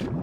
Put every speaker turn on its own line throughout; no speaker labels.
you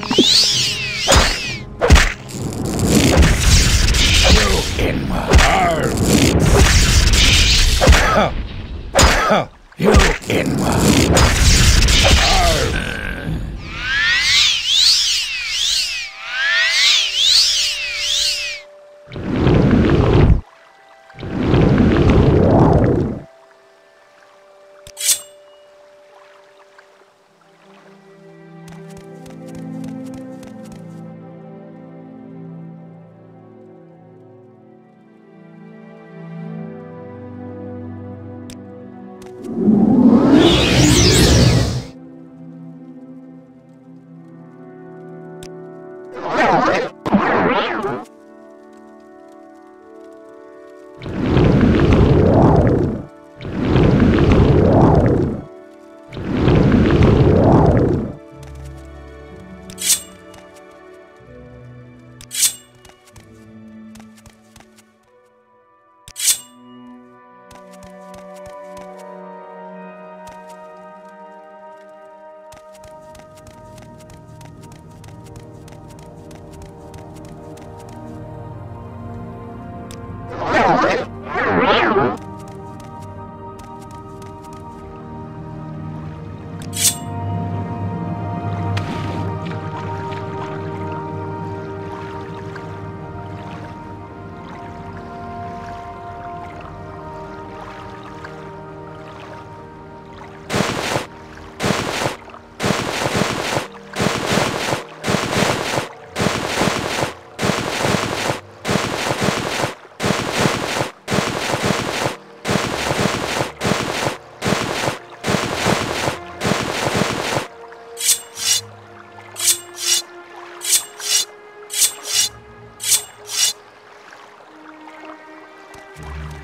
Shh. Thank you.